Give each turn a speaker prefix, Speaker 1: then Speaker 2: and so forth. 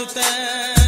Speaker 1: ಸುತ್ತ